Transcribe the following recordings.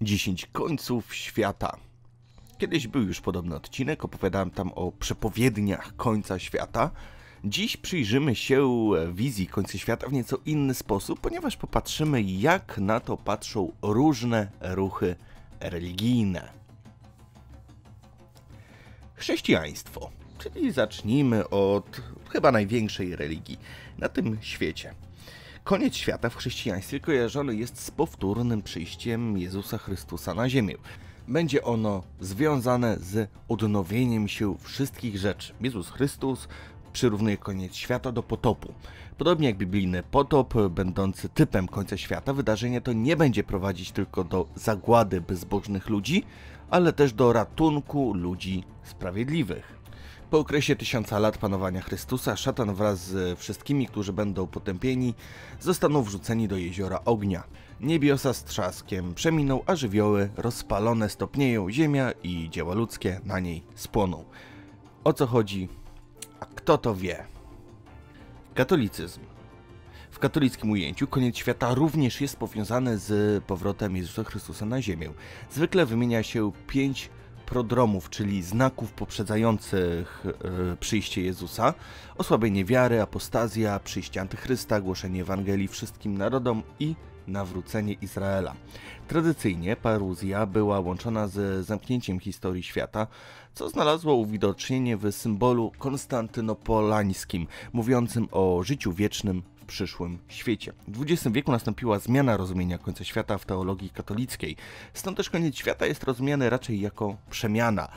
10 końców świata. Kiedyś był już podobny odcinek, opowiadałem tam o przepowiedniach końca świata. Dziś przyjrzymy się wizji końca świata w nieco inny sposób, ponieważ popatrzymy, jak na to patrzą różne ruchy religijne. Chrześcijaństwo, czyli zacznijmy od chyba największej religii na tym świecie. Koniec świata w chrześcijaństwie kojarzony jest z powtórnym przyjściem Jezusa Chrystusa na ziemię. Będzie ono związane z odnowieniem się wszystkich rzeczy. Jezus Chrystus przyrównuje koniec świata do potopu. Podobnie jak biblijny potop, będący typem końca świata, wydarzenie to nie będzie prowadzić tylko do zagłady bezbożnych ludzi, ale też do ratunku ludzi sprawiedliwych. Po okresie tysiąca lat panowania Chrystusa, szatan wraz z wszystkimi, którzy będą potępieni, zostaną wrzuceni do jeziora ognia. Niebiosa z trzaskiem przeminą, a żywioły rozpalone stopnieją, ziemia i dzieła ludzkie na niej spłoną. O co chodzi? A kto to wie? Katolicyzm. W katolickim ujęciu koniec świata również jest powiązany z powrotem Jezusa Chrystusa na ziemię. Zwykle wymienia się pięć prodromów, czyli znaków poprzedzających e, przyjście Jezusa, osłabienie wiary, apostazja, przyjście antychrysta, głoszenie Ewangelii wszystkim narodom i nawrócenie Izraela. Tradycyjnie paruzja była łączona z zamknięciem historii świata, co znalazło uwidocznienie w symbolu konstantynopolańskim, mówiącym o życiu wiecznym przyszłym świecie. W XX wieku nastąpiła zmiana rozumienia końca świata w teologii katolickiej, stąd też koniec świata jest rozumiany raczej jako przemiana,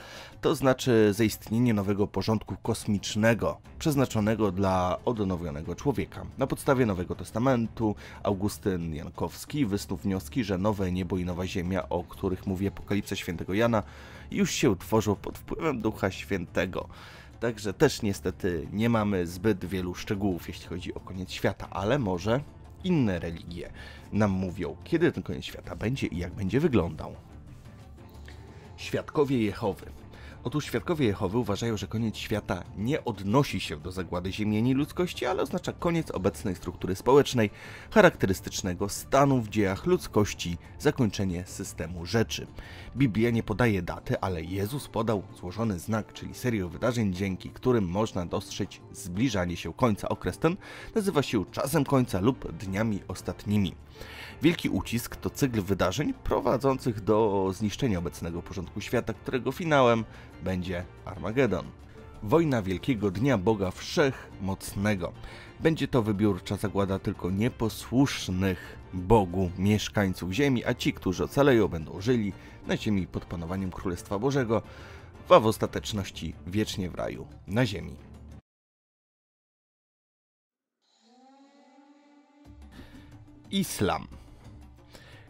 to znaczy zaistnienie nowego porządku kosmicznego, przeznaczonego dla odnowionego człowieka. Na podstawie Nowego Testamentu Augustyn Jankowski wysnuł wnioski, że nowe niebo i nowa ziemia, o których mówi Apokalipsa świętego Jana, już się tworzą pod wpływem Ducha Świętego. Także też niestety nie mamy zbyt wielu szczegółów, jeśli chodzi o koniec świata, ale może inne religie nam mówią, kiedy ten koniec świata będzie i jak będzie wyglądał. Świadkowie Jehowy. Otóż świadkowie Jehowy uważają, że koniec świata nie odnosi się do zagłady ziemi ani ludzkości, ale oznacza koniec obecnej struktury społecznej, charakterystycznego stanu w dziejach ludzkości, zakończenie systemu rzeczy. Biblia nie podaje daty, ale Jezus podał złożony znak, czyli serię wydarzeń, dzięki którym można dostrzec zbliżanie się końca. Okres ten nazywa się czasem końca lub dniami ostatnimi. Wielki ucisk to cykl wydarzeń prowadzących do zniszczenia obecnego porządku świata, którego finałem będzie Armagedon. Wojna Wielkiego Dnia Boga Wszechmocnego. Będzie to wybiórcza zagłada tylko nieposłusznych Bogu mieszkańców ziemi, a ci, którzy ocaleją, będą żyli na ziemi pod panowaniem Królestwa Bożego, a w ostateczności wiecznie w raju na ziemi. Islam.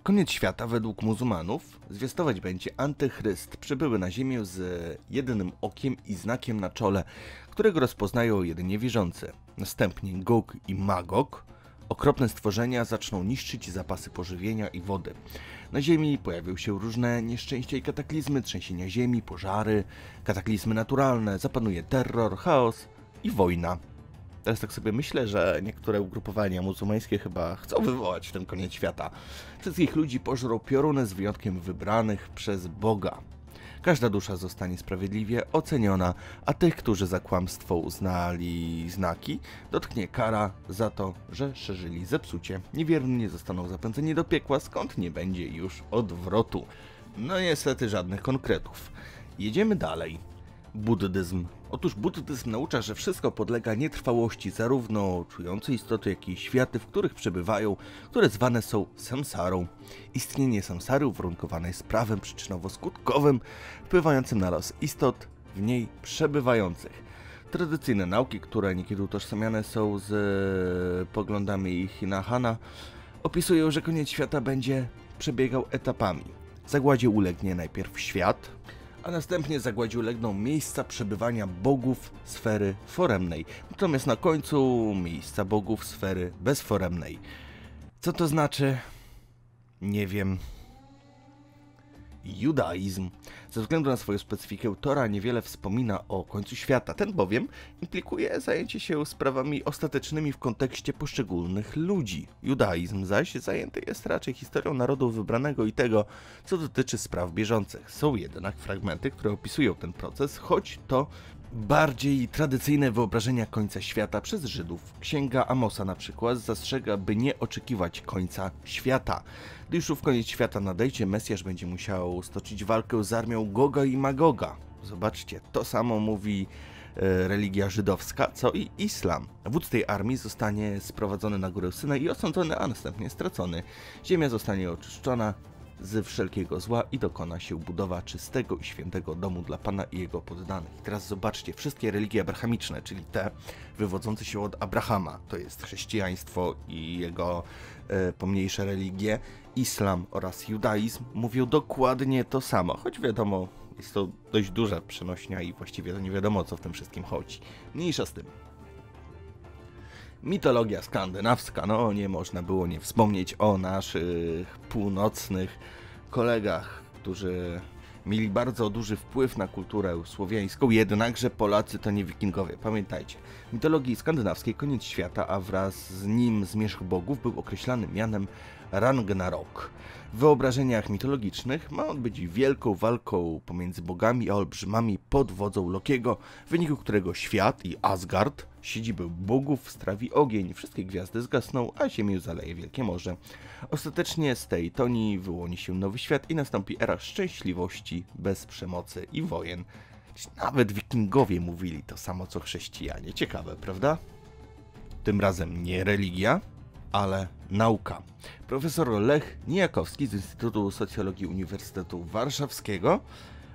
Koniec świata według muzułmanów zwiastować będzie antychryst przybyły na ziemię z jednym okiem i znakiem na czole, którego rozpoznają jedynie wierzący. Następnie Gog i Magog, okropne stworzenia, zaczną niszczyć zapasy pożywienia i wody. Na ziemi pojawią się różne nieszczęścia i kataklizmy, trzęsienia ziemi, pożary, kataklizmy naturalne, zapanuje terror, chaos i wojna. Teraz tak sobie myślę, że niektóre ugrupowania muzułmańskie chyba chcą wywołać ten koniec świata. Wszystkich ludzi pożrą pioruny z wyjątkiem wybranych przez Boga. Każda dusza zostanie sprawiedliwie oceniona, a tych, którzy za kłamstwo uznali znaki, dotknie kara za to, że szerzyli zepsucie. Niewierni nie zostaną zapędzeni do piekła, skąd nie będzie już odwrotu. No niestety żadnych konkretów. Jedziemy dalej. Buddyzm. Otóż buddyzm naucza, że wszystko podlega nietrwałości, zarówno czujące istoty, jak i światy, w których przebywają, które zwane są samsarą. Istnienie samsary uwarunkowane jest prawem przyczynowo-skutkowym, wpływającym na los istot w niej przebywających. Tradycyjne nauki, które niekiedy utożsamiane są z e, poglądami Hinahana, opisują, że koniec świata będzie przebiegał etapami. Zagładzie ulegnie najpierw świat, a następnie zagładził legną miejsca przebywania bogów sfery foremnej, natomiast na końcu miejsca bogów sfery bezforemnej. Co to znaczy? Nie wiem. Judaizm. Ze względu na swoją specyfikę, Tora niewiele wspomina o końcu świata. Ten bowiem implikuje zajęcie się sprawami ostatecznymi w kontekście poszczególnych ludzi. Judaizm zaś zajęty jest raczej historią narodu wybranego i tego, co dotyczy spraw bieżących. Są jednak fragmenty, które opisują ten proces, choć to bardziej tradycyjne wyobrażenia końca świata przez Żydów. Księga Amosa na przykład zastrzega, by nie oczekiwać końca świata. Gdy już w koniec świata nadejdzie, Mesjasz będzie musiał stoczyć walkę z armią Goga i Magoga. Zobaczcie, to samo mówi e, religia żydowska, co i islam. Wódz tej armii zostanie sprowadzony na górę Syna i osądzony, a następnie stracony. Ziemia zostanie oczyszczona, z wszelkiego zła i dokona się budowa czystego i świętego domu dla Pana i jego poddanych. I teraz zobaczcie, wszystkie religie abrahamiczne, czyli te wywodzące się od Abrahama, to jest chrześcijaństwo i jego e, pomniejsze religie, islam oraz judaizm, mówią dokładnie to samo, choć wiadomo, jest to dość duża przenośnia i właściwie to nie wiadomo o co w tym wszystkim chodzi. Mniejsza z tym. Mitologia skandynawska, no nie można było nie wspomnieć o naszych północnych kolegach, którzy mieli bardzo duży wpływ na kulturę słowiańską, jednakże Polacy to nie wikingowie. Pamiętajcie, w mitologii skandynawskiej koniec świata, a wraz z nim zmierzch bogów był określany mianem Ragnarok. Wyobrażeniach mitologicznych ma on być wielką walką pomiędzy bogami a olbrzymami pod wodzą Lokiego, w wyniku którego świat i Asgard, siedzibę bogów, strawi ogień, wszystkie gwiazdy zgasną, a ziemię zaleje wielkie morze. Ostatecznie z tej toni wyłoni się nowy świat i nastąpi era szczęśliwości, bez przemocy i wojen. Nawet wikingowie mówili to samo co chrześcijanie. Ciekawe, prawda? Tym razem nie religia, ale nauka. Profesor Lech Nijakowski z Instytutu Socjologii Uniwersytetu Warszawskiego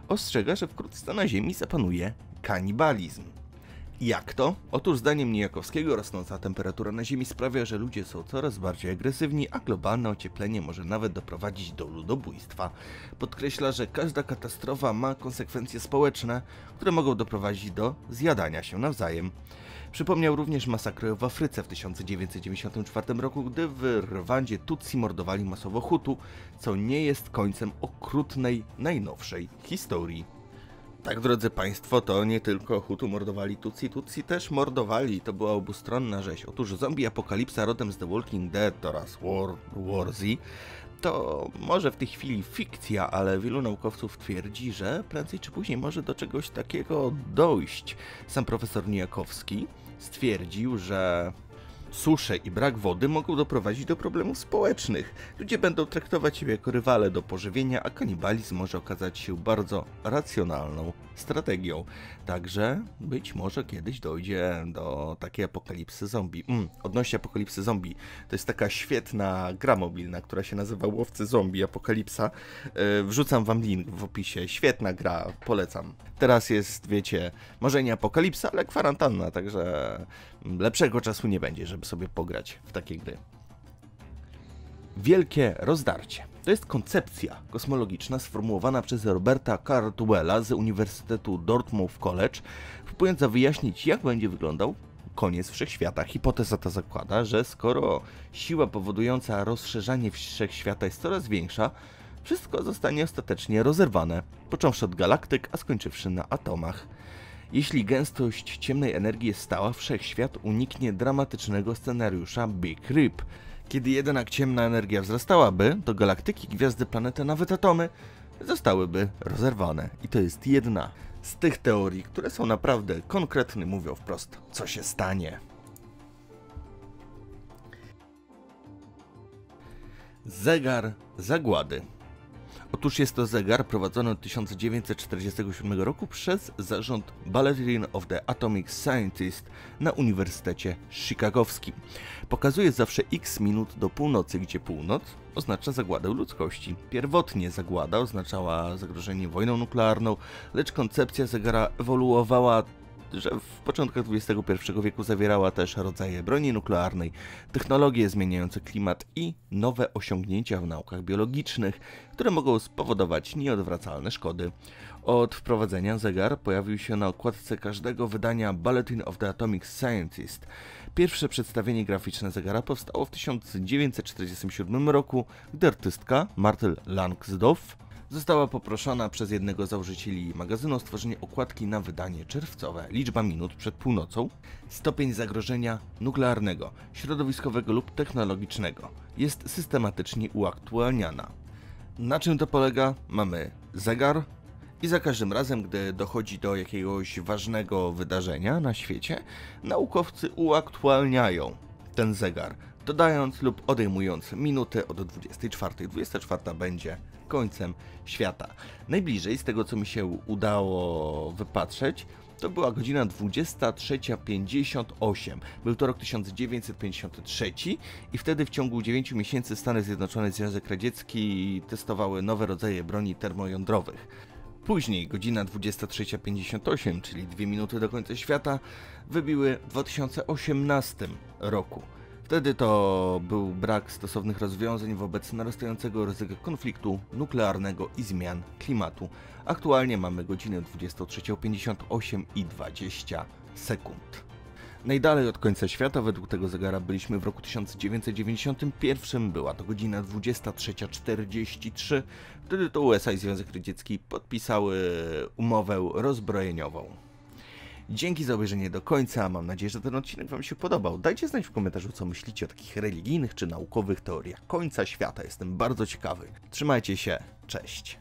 ostrzega, że wkrótce na Ziemi zapanuje kanibalizm. Jak to? Otóż zdaniem Nijakowskiego rosnąca temperatura na Ziemi sprawia, że ludzie są coraz bardziej agresywni, a globalne ocieplenie może nawet doprowadzić do ludobójstwa. Podkreśla, że każda katastrofa ma konsekwencje społeczne, które mogą doprowadzić do zjadania się nawzajem. Przypomniał również masakrę w Afryce w 1994 roku, gdy w Rwandzie Tutsi mordowali masowo Hutu, co nie jest końcem okrutnej, najnowszej historii. Tak, drodzy Państwo, to nie tylko Hutu mordowali Tutsi, Tutsi też mordowali, to była obustronna rzeź. Otóż zombie apokalipsa rodem z The Walking Dead oraz World War Z to może w tej chwili fikcja, ale wielu naukowców twierdzi, że prędzej czy później może do czegoś takiego dojść. Sam profesor Nijakowski stwierdził, że Susze i brak wody mogą doprowadzić do problemów społecznych. Ludzie będą traktować siebie jako rywale do pożywienia, a kanibalizm może okazać się bardzo racjonalną strategią. Także być może kiedyś dojdzie do takiej apokalipsy zombie. Mm, odnośnie apokalipsy zombie, to jest taka świetna gra mobilna, która się nazywa Łowcy Zombie Apokalipsa. Yy, wrzucam wam link w opisie. Świetna gra, polecam. Teraz jest, wiecie, może nie apokalipsa, ale kwarantanna, także lepszego czasu nie będzie, żeby sobie pograć w takie gry. Wielkie rozdarcie. To jest koncepcja kosmologiczna sformułowana przez Roberta Cardwella z Uniwersytetu Dartmouth College, próbująca wyjaśnić, jak będzie wyglądał koniec wszechświata. Hipoteza ta zakłada, że skoro siła powodująca rozszerzanie wszechświata jest coraz większa, wszystko zostanie ostatecznie rozerwane, począwszy od galaktyk, a skończywszy na atomach. Jeśli gęstość ciemnej energii jest stała, wszechświat uniknie dramatycznego scenariusza Big Rip. Kiedy jednak ciemna energia wzrastałaby, to galaktyki, gwiazdy, planety, nawet atomy zostałyby rozerwane. I to jest jedna z tych teorii, które są naprawdę konkretne, mówią wprost, co się stanie. Zegar zagłady. Otóż jest to zegar prowadzony od 1947 roku przez zarząd Ballerine of the Atomic Scientist na Uniwersytecie Chicagowskim. Pokazuje zawsze x minut do północy, gdzie północ oznacza zagładę ludzkości. Pierwotnie zagłada oznaczała zagrożenie wojną nuklearną, lecz koncepcja zegara ewoluowała że w początkach XXI wieku zawierała też rodzaje broni nuklearnej, technologie zmieniające klimat i nowe osiągnięcia w naukach biologicznych, które mogą spowodować nieodwracalne szkody. Od wprowadzenia zegar pojawił się na okładce każdego wydania Bulletin of the Atomic Scientist. Pierwsze przedstawienie graficzne zegara powstało w 1947 roku, gdy artystka Martel Langsdorff została poproszona przez jednego z założycieli magazynu o stworzenie okładki na wydanie czerwcowe. Liczba minut przed północą, stopień zagrożenia nuklearnego, środowiskowego lub technologicznego jest systematycznie uaktualniana. Na czym to polega? Mamy zegar i za każdym razem, gdy dochodzi do jakiegoś ważnego wydarzenia na świecie, naukowcy uaktualniają ten zegar, dodając lub odejmując minutę od 24. 24 będzie końcem świata. Najbliżej, z tego co mi się udało wypatrzeć, to była godzina 23.58. Był to rok 1953 i wtedy w ciągu 9 miesięcy Stany Zjednoczone i Związek Radziecki testowały nowe rodzaje broni termojądrowych. Później, godzina 23.58, czyli dwie minuty do końca świata, wybiły w 2018 roku. Wtedy to był brak stosownych rozwiązań wobec narastającego ryzyka konfliktu nuklearnego i zmian klimatu. Aktualnie mamy godzinę 23.58 i 20 sekund. Najdalej od końca świata według tego zegara byliśmy w roku 1991, była to godzina 23.43. Wtedy to USA i Związek Radziecki podpisały umowę rozbrojeniową. Dzięki za obejrzenie do końca, mam nadzieję, że ten odcinek Wam się podobał. Dajcie znać w komentarzu, co myślicie o takich religijnych czy naukowych teoriach końca świata. Jestem bardzo ciekawy. Trzymajcie się, cześć.